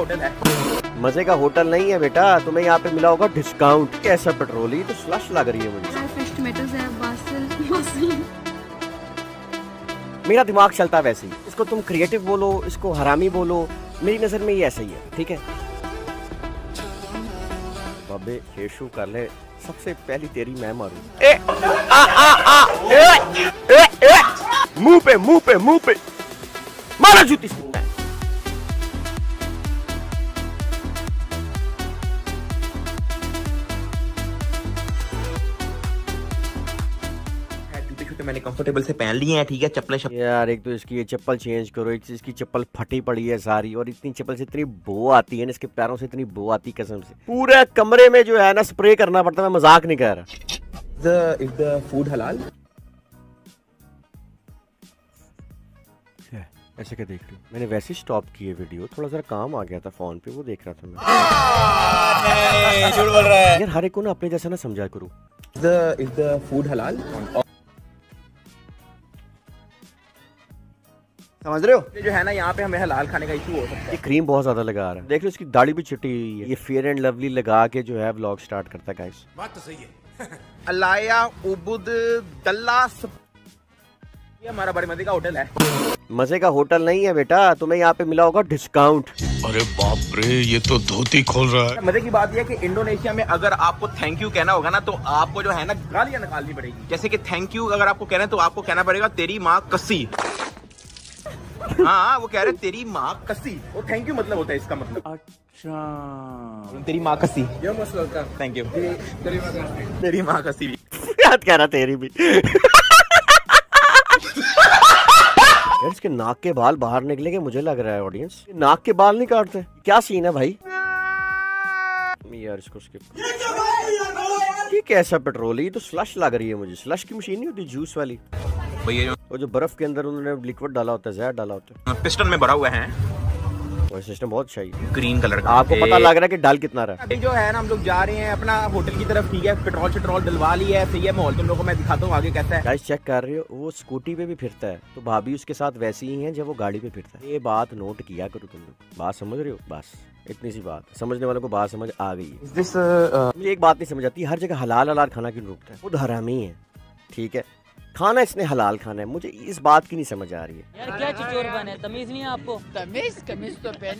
Hotel है। मज़े का होटल नहीं है बेटा तुम्हें यहाँ पे मिला होगा डिस्काउंट कैसा पेट्रोल ये तो स्लश लग रही है मुझे। फ्रेश टोमेटोज है बासिल बासिल। मेरा दिमाग चलता है वैसे ही। इसको तुम क्रिएटिव बोलो इसको हरामी बोलो। मेरी नज़र में ये ऐसा ही है ठीक है? बाबे शेषु कर ले। सबसे पहली तेरी मैं मारू। ए आ आ आ ए ए ए। मुँह पे मुँह पे मुँह पे। मारा जूती मैंने कंफर्टेबल से पहन लिए हैं ठीक है? चप्पलें शप यार एक तो इसकी ये चप्पल चेंज करो एक इसकी चप्पल फटी पड़ी है सारी और इतनी चप्पल से इतनी बो आती है ना इसके पैरों से इतनी बो आती है कसम से। पूरे कमरे में जो है ना स्प्रे करना पड़ता है मैं मज़ाक नहीं कर रहा। इज़ द फ़ूड हलाल ऐसे क्या देख रही हूँ? मैंने वैसे स्टॉप किए वीडियो थोड़ा सा काम आ गया था फ़ोन पे वो देख रहा था मैं। झूठ बोल रहा है। यार हर एक को ना अपने जैसा ना समझा करो। इज़ द फ़ूड हलाल समझ रहे हो? ये जो है ना यहाँ पे हमें हलाल खाने का इशू हो सकता है। ये क्रीम बहुत ज़्यादा लगा रहा है। देख लो इसकी दाढ़ी भी चिट्टी हुई है। ये फेयर एंड लवली लगा के जो है व्लॉग स्टार्ट करता है गाइस अलाया उबुद दल्ला ये हमारा बड़े मज़े का होटल है। मज़े का होटल नहीं है बेटा तुम्हें यहाँ पे मिला होगा डिस्काउंट अरे बाप रे ये तो धोती खोल रहा है। मज़े की बात यह है कि इंडोनेशिया में अगर आपको थैंक यू कहना होगा ना तो आपको जो है ना गालियाँ निकालनी पड़ेगी। जैसे कि थैंक यू अगर आपको कहना है तो आपको कहना पड़ेगा तेरी माँ कस्सी हाँ वो कह रहे तेरी माँ कस्सी वो थैंक यू मतलब होता है इसका मतलब। अच्छा। तेरी माँ कस्सी थैंक यू तेरी माँ कस्सी भी। याद कह रहा तेरी भी। इसके नाक के बाल बाहर निकलेंगे मुझे लग रहा है ऑडियंस नाक के बाल नहीं काटते। क्या सीन है भाई? यार इसको skip ये कैसा पेट्रोल है? ये तो स्लश लग रही है मुझे। स्लश की मशीन नहीं होती जूस वाली। भैया वो जो बर्फ़ के अंदर उन्होंने लिक्विड डाला होता है जहर डाला होता जो पिस्टन में भरा हुआ है। है सिस्टम बहुत अच्छा है। ग्रीन कलर का। आपको पता लग रहा है कि डाल कितना रहा है। अभी जो है ना हम लोग जा रहे हैं अपना होटल की तरफ़ ठीक है? पेट्रोल पेट्रोल डलवा लिया है सही है माहौल। तुम लोगों को मैं दिखाता हूँ आगे कैसा है। गाइस चेक कर रहे हो वो स्कूटी पे भी फिरता है। तो भाभी उसके साथ वैसी ही है जब वो गाड़ी पे फिरता है। ये बात नोट किया करो तुम लोग। बात समझ रहे हो? बस इतनी सी बात। समझने वालों को बात समझ आ गई है। मुझे एक बात नहीं समझ आती हर जगह हलाल हलाल खाना क्यों रोकता है? खुद हरामी है ठीक है? खाना इसने हलाल खाना है। मुझे इस बात की नहीं समझ आ रही है। यार क्या चिचोर बने तमीज नहीं है आपको? तमीज कमीज तो फ्रेश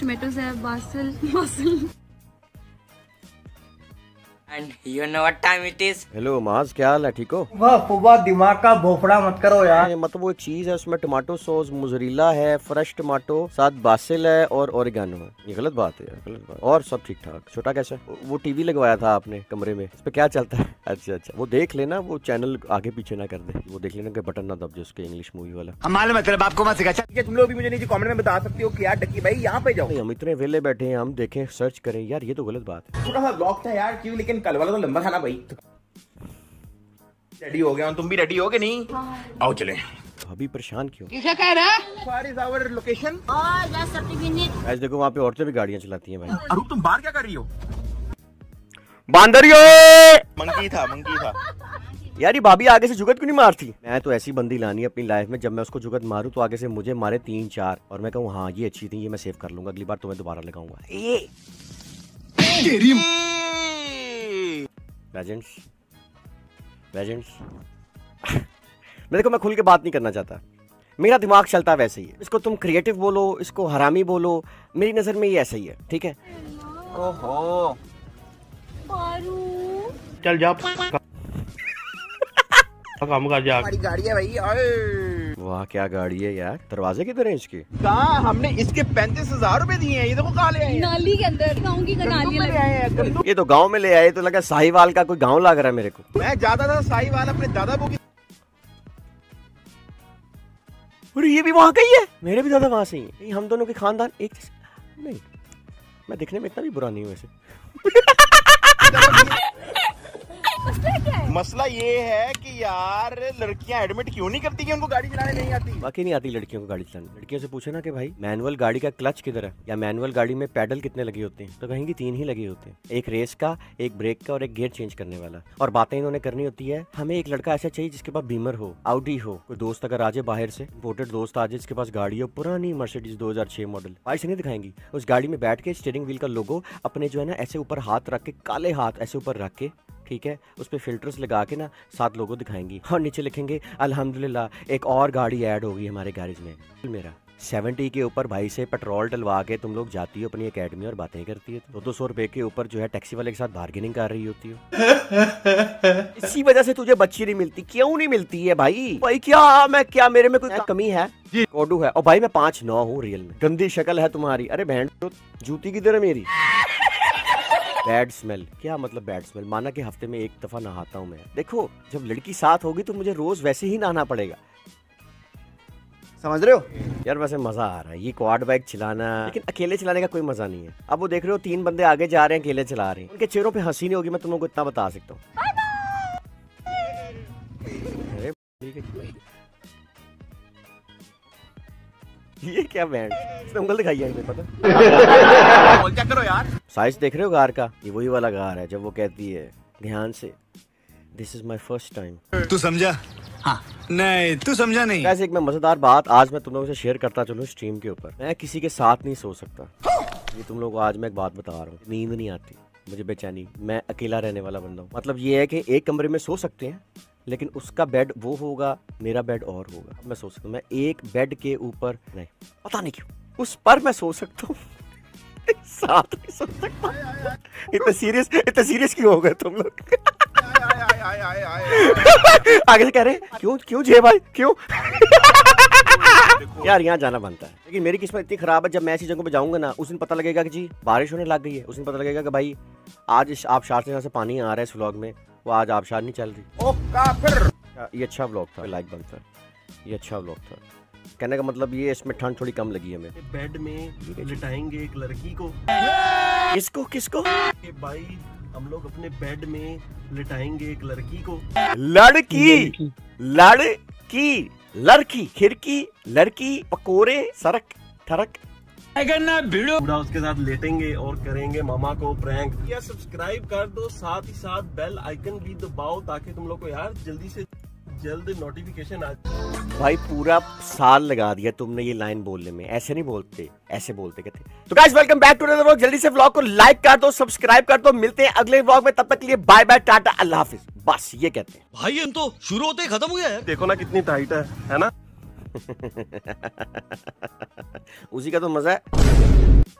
टोमेटोज है। Basil basil. And you know what time it is hello माज क्या हाल है? ठीक हो? वाह फुबा दिमाग का भोपड़ा मत करो यार। ये मतलब वो एक चीज़ है उसमें टमाटो सॉस मुजरीला है फ्रेश टमाटो साथ बासिल है और ओरिगानो है। ये गलत बात है यार गलत बात। और सब ठीक ठाक छोटा कैसा वो टीवी लगवाया था आपने कमरे में। इस पे क्या चलता है? अच्छा अच्छा। वो देख लेना वो चैनल आगे पीछे ना कर दे। वो देख लेना कि बटन ना दब जाए उसके इंग्लिश मूवी वाला। मालूम है तेरे बाप को मत सिखा। ठीक तुम लोग भी मुझे नीचे कमेंट में बता सकते हो कि यार डकी भाई यहाँ पे जाओ। हम इतने वेले बैठे हैं हम देखें सर्च करें। यार ये तो गलत बात है। थोड़ा सा ब्लॉग था यार क्यों? लेकिन कल वाला तो लंबा था ना भाई। रेडी हो गया तुम भी रेडी हो गए नहीं? आओ चले। अभी परेशान क्यों? Where is our location? आज देखो वहाँ पे औरतें भी गाड़ियाँ चलाती हैं भाई। अरू तुम बाहर क्या कर रही हो? बांदरियो! मंकी था मंकी था। यार ये भाभी आगे से जुगत क्यों नहीं मारती? मैं तो ऐसी बंदी लानी है अपनी लाइफ में जब मैं उसको जुगत मारूं तो आगे से मुझे मारे तीन चार और मैं कहूँ हाँ ये अच्छी थी ये मैं सेव कर लूँगा अगली बार तुम्हें दोबारा लगाऊँगा। वेजेंट्स लेजेंड्स मैं देखो मैं खुल के बात नहीं करना चाहता। मेरा दिमाग चलता है वैसे ही है। इसको तुम क्रिएटिव बोलो इसको हरामी बोलो मेरी नज़र में ये ऐसा ही है ठीक है? ओहो। चल जा। काम कर जा। गाड़ी है भाई। वाह क्या गाड़ी है यार। दरवाजे किधर है इसके? कहाँ? हमने इसके पैंतीस हज़ार रूपए दिए हैं। ये देखो कहाँ ले आए हैं। नाली के अंदर। गाँव की नाली ले आए हैं ये तो गाँव में ले आए तो लगा साहिवाल का कोई गाँव लग रहा है मेरे को। मैं जाता था साई वाला अपने दादा बू की अरे ये भी वहाँ का ही है। मेरे भी दादा वहाँ से ही हैं। हम दोनों के खानदान एक नहीं मैं दिखने में इतना भी बुरा नहीं हूँ वैसे। मसला क्या है? मसला ये है कि यार लड़कियाँ एडमिट क्यों नहीं करती कि उनको गाड़ी चलाने नहीं आती? बाकी नहीं आती लड़कियों को गाड़ी चलाने। लड़कियों से पूछे ना कि भाई मैनुअल गाड़ी का क्लच किधर है? या मैनुअल गाड़ी में पैडल कितने लगे होते हैं? तो कहेंगे तीन ही लगे होते हैं। एक रेस का एक ब्रेक का और एक गियर चेंज करने वाला। और बातें इन्होंने करनी होती है हमें एक लड़का ऐसा चाहिए जिसके पास बीमर हो आउडी हो कोई दोस्त अगर आ जाए बाहर से इम्पोर्टेड दोस्त आ जाए जिसके पास गाड़ी हो पुरानी मर्सिडीज 2006 मॉडल भाई से नहीं दिखाएँगी। उस गाड़ी में बैठ के स्टीयरिंग व्हील का लोगो अपने जो है ना ऐसे ऊपर हाथ रख के काले हाथ ऐसे ऊपर रख के ठीक है? उस पर फिल्टर्स लगा के ना सात लोगों दिखाएँगी। और नीचे लिखेंगे अल्हम्दुलिल्लाह एक और गाड़ी ऐड होगी हमारे गैरेज में। मेरा। सेवेंटी के ऊपर भाई से पेट्रोल डलवा के तुम लोग जाती हो अपनी एकेडमी और बातें करती है दो दो सौ रुपए के ऊपर जो है टैक्सी वाले के साथ बार्गेनिंग कर रही होती हो। इसी वजह से तुझे बच्ची नहीं मिलती। क्यों नहीं मिलती है भाई? भाई क्या मैं क्या मेरे में कोई कमी है? कोडू है। और भाई मैं पाँच नौ हूँ रियल में। गंदी शक्ल है तुम्हारी। अरे बहन तो जूती किधर है मेरी? बैड स्मेल क्या मतलब बैड स्मेल माना कि हफ़्ते में एक दफ़ा नहाता हूँ मैं। देखो जब लड़की साथ होगी तो मुझे रोज वैसे ही नहाना पड़ेगा। समझ रहे हो? यार वैसे मज़ा आ रहा है। ये क्वाड बाइक चलाना लेकिन अकेले चलाने का कोई मज़ा नहीं है। अब वो देख रहे हो तीन बंदे आगे जा रहे हैं अकेले चला रहे हैं। उनके चेहरों पे हँसी नहीं होगी मैं तुम लोगों को इतना बता सकता हूँ। ये क्या बैंड इसने उंगल दिखाई है पता? बोल क्या करो यार? साइज़ देख रहे हो गार का? ये वही वाला गार है जब वो कहती है ध्यान से। This is my first time तू समझा? हाँ। नहीं तू समझा नहीं। वैसे एक मैं मज़ेदार बात आज मैं तुम लोगों से शेयर करता चलूँ स्ट्रीम के ऊपर। मैं किसी के साथ नहीं सो सकता। ये तुम लोगों को आज मैं एक बात बता रहा हूँ नींद नहीं आती। मुझे बेचैनी मैं अकेला रहने वाला बंदा हूँ। मतलब ये है कि एक कमरे में सो सकते हैं लेकिन उसका बेड वो होगा, मेरा बेड और होगा। मैं सो सकता हूँ, मैं एक बेड के ऊपर नहीं, पता नहीं क्यों, उस पर मैं सो सकता हूँ। साथ नहीं सो सकता। इतने सीरियस इतने सीरियस क्यों हो गए तुम लोग? आगे से कह रहे क्यों क्यों जे भाई, क्यों? यार, यहाँ जाना बनता है। लेकिन मेरी किस्मत इतनी खराब है, जब मैं ऐसी जगहों पे जाऊँगा ना, उस दिन पता लगेगा कि जी, बारिश होने लग गई है। उस दिन पता लगेगा कि भाई, आज से यहाँ से पानी आ रहा है इस व्लॉग में। वो आज आबशार नहीं चल रही। ओ काफिर ये अच्छा व्लॉग था। लाइक बनता है ये अच्छा व्लॉग था। कहने का मतलब ये इसमें ठंड थोड़ी कम लगी हमें। बेड में लिटाएँगे एक लड़की को। किसको किसको? भाई हम लोग अपने बेड में लिटाएँगे एक लड़की को। लड़की। लड़की। लड़की। खिड़की। लड़की। पकोरे सरक। ठरक पूरा उसके साथ लेटेंगे और करेंगे मामा को प्रैंक। या सब्सक्राइब कर दो साथ ही साथ बेल आइकन भी दबाओ ताकि तुम लोग को यार जल्दी से जल्द नोटिफिकेशन आ भाई पूरा साल लगा दिया तुमने ये लाइन बोलने में। ऐसे नहीं बोलते ऐसे बोलते कहते। तो guys welcome back to another vlog जल्दी से व्लॉग को लाइक कर दो सब्सक्राइब कर दो। मिलते हैं अगले व्लॉग में। तब तक के लिए बाय बाय टाटा अल्लाह हाफिज। बस ये कहते हैं। भाई हम तो शुरू होते ही खत्म हो गया है। देखो ना कितनी टाइट है है ना? उसी का तो मज़ा है।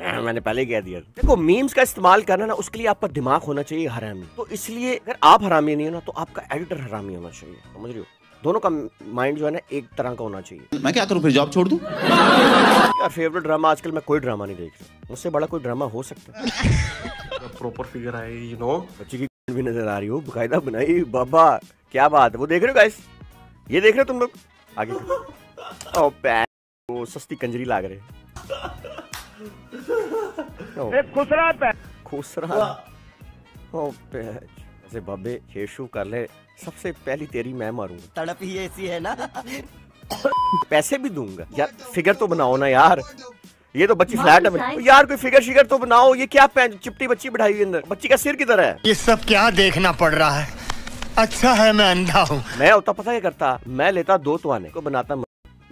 हाँ, मैंने पहले कह दिया। देखो मीम्स का इस्तेमाल करना ना उसके लिए आपका दिमाग होना चाहिए हरामी। तो इसलिए अगर आप हरामी नहीं हो ना तो आपका एडिटर हरामी होना चाहिए। समझ रहे हो? दोनों का माइंड जो है ना एक तरह का होना चाहिए। मैं क्या करूँ फिर जॉब छोड़ दूँ? यार फेवरेट ड्रामा आजकल मैं कोई ड्रामा नहीं देख रहा मुझसे बड़ा कोई ड्रामा हो सकता है। प्रॉपर फिगर आए यू नो बच्ची की भी नज़र आ रही हो बकायदा बनाई। बाबा क्या बात है? वो देख रहे हो गाइस ये देख रहे हो तुम लोग? आगे। ओ वो सस्ती कंजरी लाग रहे। खुसरा पैन खुसरा? ओ पैन ऐसे बब्बे शेषु कर ले। सबसे पहली तेरी मैं मारूँगा। तड़प ही ऐसी है ना? पैसे भी दूँगा। यार फिगर तो बनाओ ना यार। ये तो बच्ची फ्लैट है। यार कोई फिगर शिगर तो बनाओ। ये क्या पैन चिपटी बच्ची बिठाई हुई अंदर? बच्ची का सिर किधर है? ये सब क्या देखना पड़ रहा है? अच्छा है मैं अंधा हूँ। मैं होता पता क्या करता? मैं लेता दो तोाने को बनाता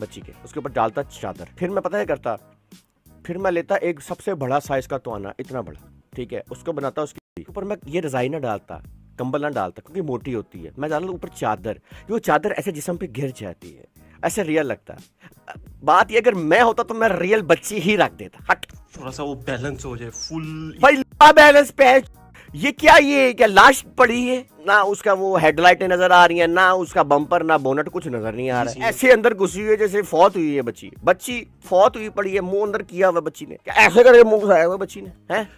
बच्ची के उसके ऊपर डालता चादर। फिर मैं पता क्या करता। फिर मैं लेता एक सबसे बड़ा साइज़ का तोाना इतना बड़ा ठीक है? उसको बनाता उसके ऊपर। मैं ये रजाई ना डालता कंबल ना डालता क्योंकि मोटी होती है। मैं डालता ऊपर चादर वो चादर ऐसे जिसम पे गिर जाती है ऐसे रियल लगता है। बात ये अगर मैं होता तो मैं रियल बच्ची ही रख देता। हट। थोड़ा सा वो बैलेंस हो जाए फुल भाई बैलेंस पे है। ये क्या ये क्या लाश पड़ी है? ना उसका वो हेडलाइटें नज़र आ रही है ना उसका बम्पर ना बोनट कुछ नज़र नहीं आ रहा है। ऐसे अंदर घुसी हुई है जैसे फौत हुई है बच्ची। बच्ची फौत हुई पड़ी है मुँह अंदर किया हुआ बच्ची ने। क्या ऐसे करके मुँह घुसाया हुआ बच्ची ने हैं?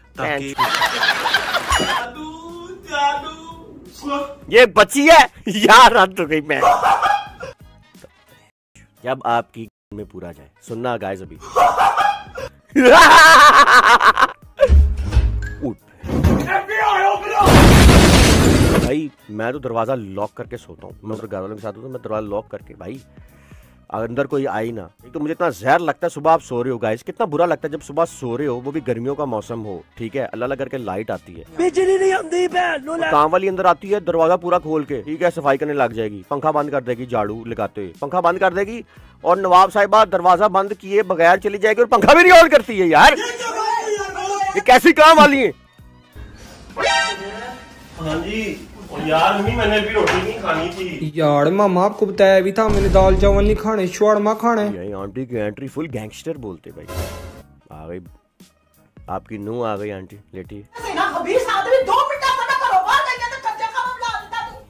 ये बच्ची है? यार हद हो गई मैं। जब आपकी में पूरा जाए। सुनना गाइस अभी। भाई मैं तो दरवाज़ा लॉक करके सोता हूँ। मैं घर वालों के साथ होता हूँ मैं दरवाज़ा लॉक करके भाई। अंदर कोई आई ना एक तो मुझे इतना जहर लगता है सुबह आप सो रहे हो गाइस कितना बुरा लगता है जब सुबह सो रहे हो वो भी गर्मियों का मौसम हो ठीक है? अल्लाह अल्लाह करके लाइट आती है। बिजली नहीं आती काम वाली अंदर आती है दरवाज़ा पूरा खोल के ठीक है? सफ़ाई करने लग जाएगी पंखा बंद कर देगी झाड़ू लगाते हुए। पंखा बंद कर देगी और नवाब साहिबा दरवाज़ा बंद किए बगैर चली जाएगी और पंखा भी नहीं ऑन करती है यार। ये कैसी काम वाली है? हाँ जी यार मैंने अभी रोटी नहीं खानी थी यार मामा आपको बताया भी था मैंने दाल चावल नहीं खाने खाने यही आंटी की एंट्री फुल गैंगस्टर बोलते भाई आ गई आपकी नू आ गई आंटी लेटी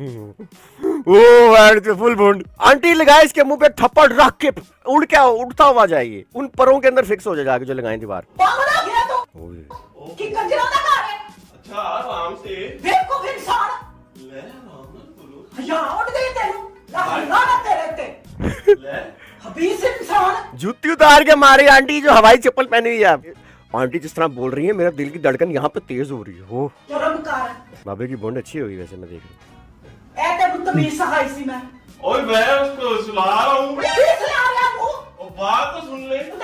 ओ फुल बूंद आंटी लगाए इसके मुँह पे थप्पड़ रख के उड़ क्या उड़ता हुआ जाइए उन परों के अंदर फिक्स हो जाए जाके जो लगाए दीवार ओए, आराम से। ले आराम ले। जूती उतार के मारे आंटी जो हवाई चप्पल पहनी हुई है। आप आंटी जिस तरह बोल रही है मेरा दिल की धड़कन यहाँ पे तेज हो रही है। हो बाबे की बॉन्ड अच्छी होगी वैसे मैं देख रहा और मैं उसको सुला रहा हूँ। बात तो सुन ले। हूँ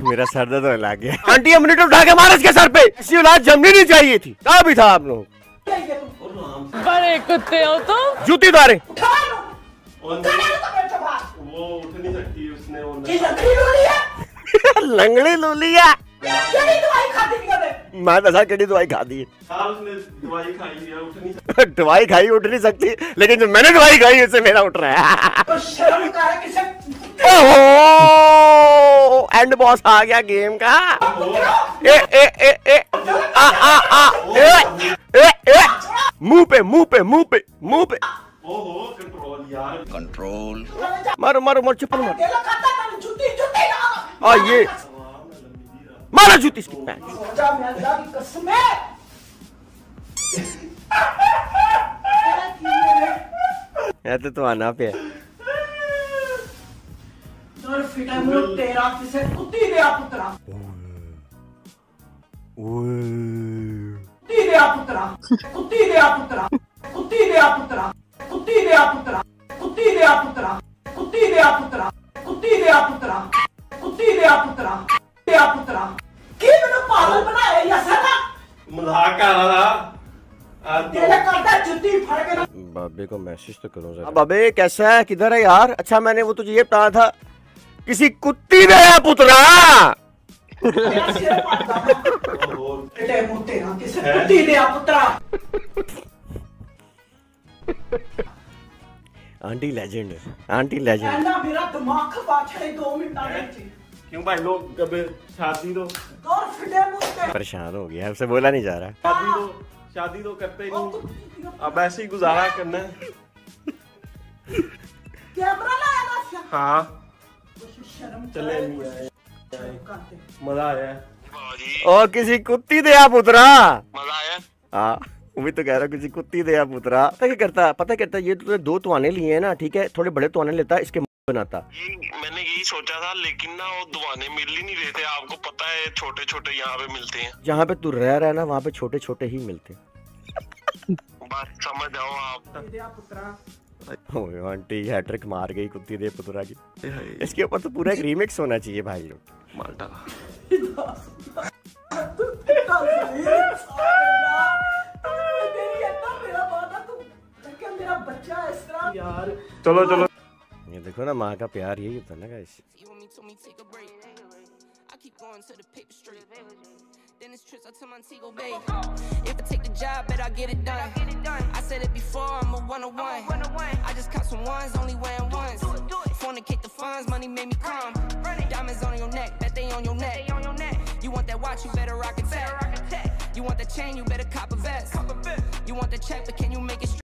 मेरा सर दर्द होने लग गया। आंटी हमने तो उठा के मारा इसके सर पे। ऐसी औलाद जमनी नहीं चाहिए थी। कहा भी था आप लोग? बड़े कुत्ते हो तुम। जूती उतारे। और नहीं, वो उठ नहीं सकती उसने वो नहीं- लंगड़ी लोलिया मैं दसा केड़ी दवाई खा दी हाँ दवाई खाई है? उठ नहीं सकती दवाई खाई उठ नहीं सकती। लेकिन जो मैंने दवाई खाई उससे मेरा उठ रहा है। एंड बॉस आ गया गेम का। ए ए ए ए आ आ आ ए ए ए। मुँह पे मुँह पे मुँह पे मुँह पे। ओहो कंट्रोल यार मारो मारो मारो चप्पल मारो। आ ये। मारा जूती इसकी पैंट। तो आना पे है। रहा तो बाबे को मैसेज तो करो जरा बाबे कैसा है किधर है यार अच्छा मैंने वो तुझे ये बताया था किसी कुत्ती ने है पुत्रा आंटी लेजेंड आंटी लेजेंड मेरा दिमाग दो मिनट क्यों भाई लोग कभी शादी तो परेशान हो गया उससे बोला नहीं जा रहा। शादी तो शादी तो करते ही नहीं। अब ऐसे ही गुजारा करना है। कैमरा लाया हाँ। चले मज़ा आया। ओ किसी कुत्ती दे आ पुत्रा। मज़ा आया। हाँ वो भी तो कह रहा किसी कुत्ती दे आ पुत्रा। पता क्या करता पता क्या करता ये तो दो तुआने लिए हैं ना ठीक है? थोड़े बड़े तुआने लेता इसके मुँह बनाता। मैंने यही सोचा था लेकिन ना वो दुआने मिल ही नहीं रहे थे। आपको पता है छोटे छोटे यहाँ पे मिलते हैं। जहाँ पे तू रह रहा है ना वहाँ पे छोटे छोटे ही मिलते बस समझ जाओ आप। ओए आंटी हैट्रिक मार गई कुत्ती दे पुत्रा की। इसके ऊपर तो पूरा एक रीमिक्स होना चाहिए भाई लोग। माल्टा। चलो चलो। ये देखो ना माँ का प्यार यही होता है ना guys Dennis trips out to Montego Bay. If I take the job, bet I get it done. I said it before, I'm a one on one. I just caught some ones, only wearing ones. Fornicate the funds, money made me come. Diamonds on your neck, bet they on your neck. You want that watch, you better rock a tech. You want that chain, you better cop a vest. You want the check, but can you make it?